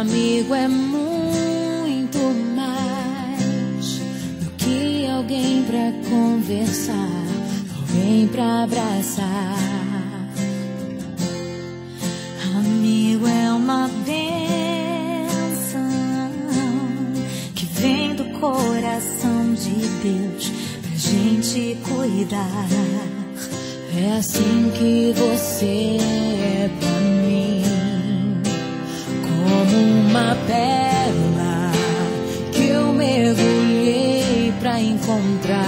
amigo é muito mais do que alguém pra conversar, alguém pra abraçar. Amigo é uma benção que vem do coração de Deus pra gente cuidar. É assim que você é uma pérola que eu mergulhei pra encontrar.